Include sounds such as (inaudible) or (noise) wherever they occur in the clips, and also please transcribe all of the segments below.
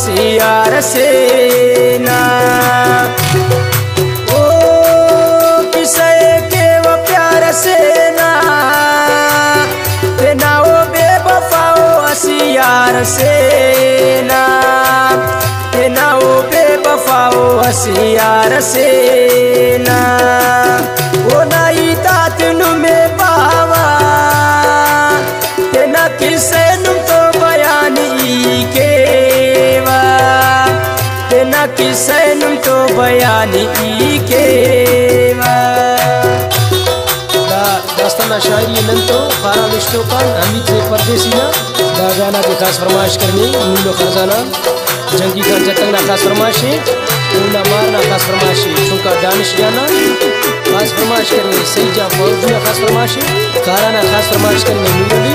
siya रसेना ओ किसे के वो प्यार सेना? बिना वो बेवफाओ हसिया रसेना बिना वो बेवफाओ हसिया रसेना वो नहीं तातनु में बावा। बिना किसे tena kiseenumto bayaani ikeewaa दास्ताना शायरी नंतो खारा रिश्तों का हमीद से परदेसीना दा गाना के खास फरमाइश करने नीलो खजाना। जंगी का जतंगना खास फरमाइश है उना मारना खास फरमाइश है। चुका दानिश जाना खास फरमाइश करने सही जा फौजिया खास फरमाइश है। खाराना खास फरमाइश करनी करने नूरली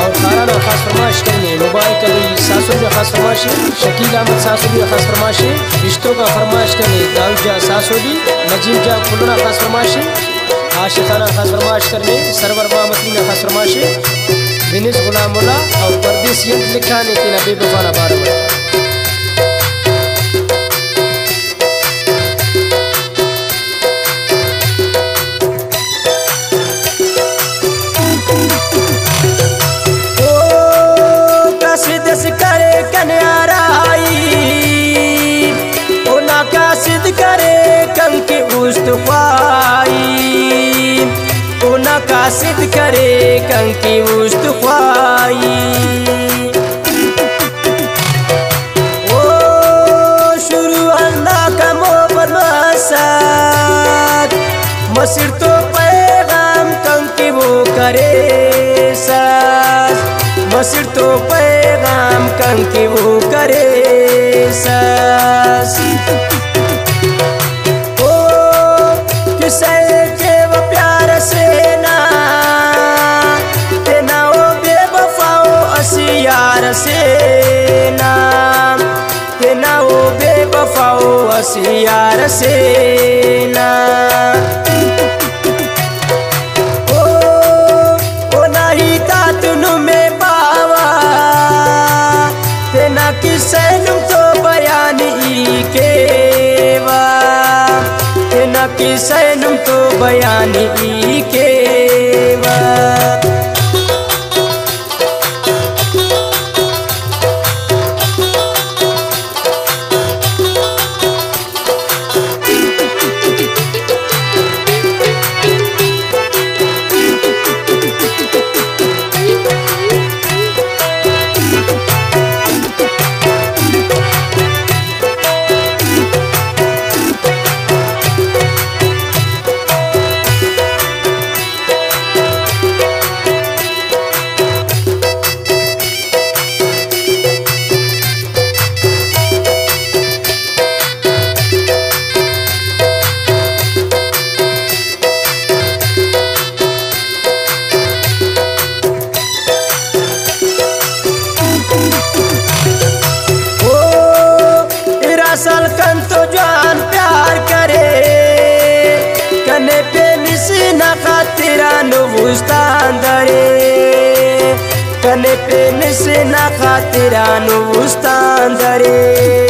او کاران او خاص فرمایش کلمه مبارک علی ساسو جو خاص فرمایش شکیل احمد ساسو جو خاص فرمایش رشتوں کا فرمایش کلمه داؤد جا ساسو دی نجیب جا کلنا خاص فرمایش عاشقانہ خاص فرمایش کرنے سرور مامتی نے خاص فرمایش ونس غلام اللہ اور پردیس ینت لکھانے تینا بے بفانا بارمہ care canti ustu khai o shuru anda kamo parmasat. Masir to paigham masir ओ बेवफाओ असियार से ना ओ ओ नाही तातुनु में बावा तेना किसैनुम तो बयानी केवा तेना किसैनुम तो बयानी केवा کلی پی نشی نا خاطرانو وستان داری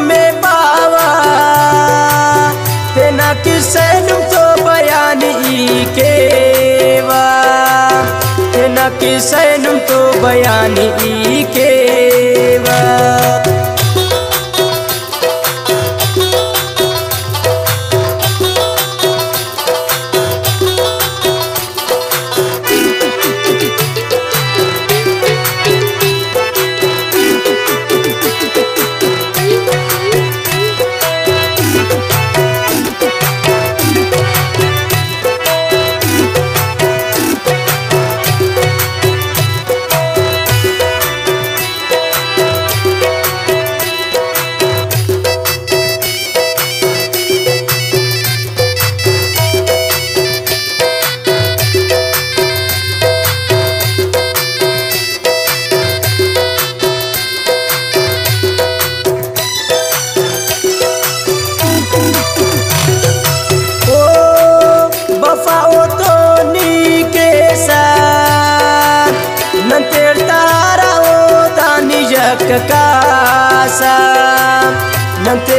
में बावा तेना किसैनुम तो बयानी केवा। तेना किसैनुम तो बयानी केवा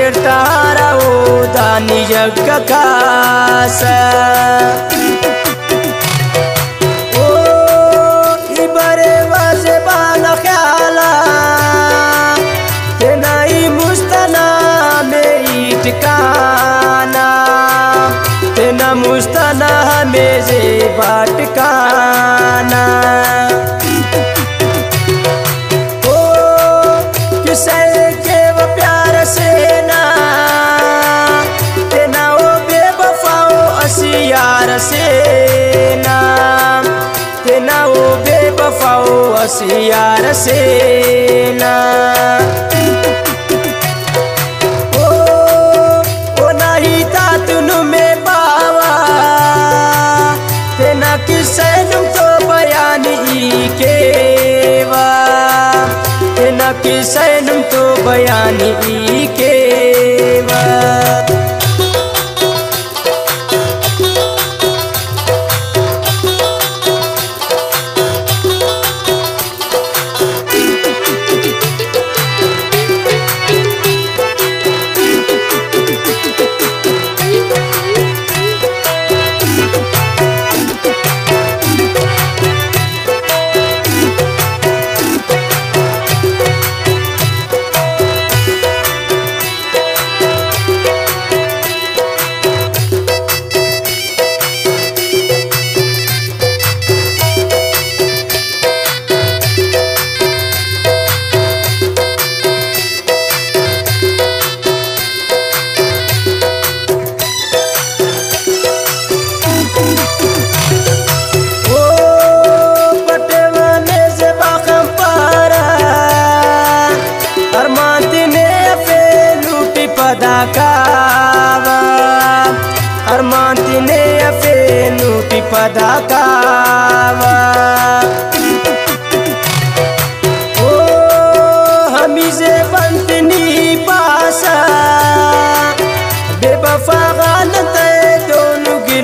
ತಾರವು ದಾನಿಯ ಕಕಾಸ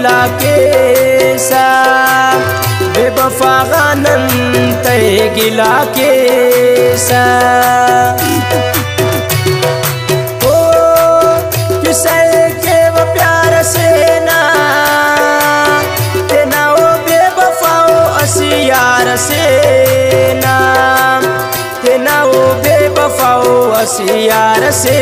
la kesa be wafa ganan gila kesa. (laughs) Oh, o que ke wa pyar se tena o beba wafa o asiyar se na tena o beba wafa o asiyar se